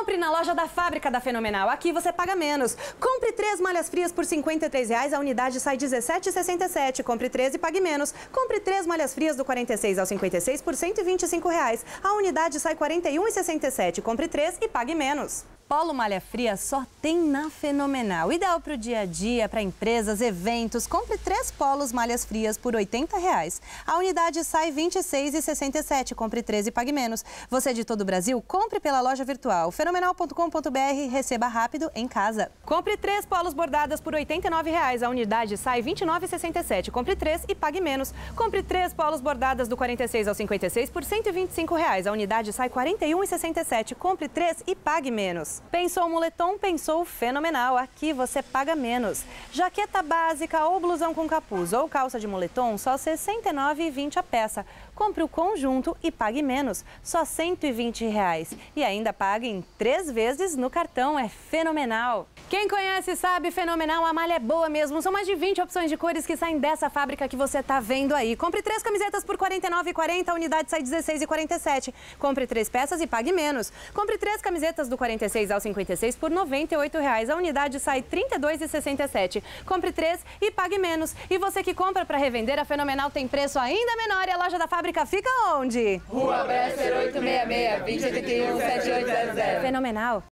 Compre na loja da fábrica da Fenomenal. Aqui você paga menos. Compre três malhas frias por R$ 53,00, a unidade sai R$ 17,67. Compre três e pague menos. Compre três malhas frias do 46 ao 56 por R$ 125,00. A unidade sai R$ 41,67. Compre três e pague menos. Polo Malha Fria só tem na Fenomenal. Ideal para o dia a dia, para empresas, eventos. Compre três polos malhas frias por 80 reais. A unidade sai R$ 26,67. Compre três e pague menos. Você de todo o Brasil, compre pela loja virtual fenomenal.com.br receba rápido em casa. Compre três polos bordadas por 89 reais. A unidade sai R$ 29,67. Compre três e pague menos. Compre três polos bordadas do 46 ao 56 por 125 reais. A unidade sai R$ 41,67. Compre três e pague menos. Pensou moletom? Pensou fenomenal. Aqui você paga menos. Jaqueta básica ou blusão com capuz ou calça de moletom, só R$ 69,20 a peça. Compre o conjunto e pague menos, só 120 reais. E ainda pague em três vezes no cartão. É fenomenal. Quem conhece sabe, fenomenal, a malha é boa mesmo. São mais de 20 opções de cores que saem dessa fábrica que você está vendo aí. Compre três camisetas por R$ 49,40, a unidade sai R$ 16,47. Compre três peças e pague menos. Compre três camisetas do 46 ao 56 por R$ 98,00, a unidade sai R$ 32,67. Compre três e pague menos. E você que compra para revender, a Fenomenal tem preço ainda menor e a loja da fábrica fica onde? Rua Bresser 866, 2081 7800. Fenomenal.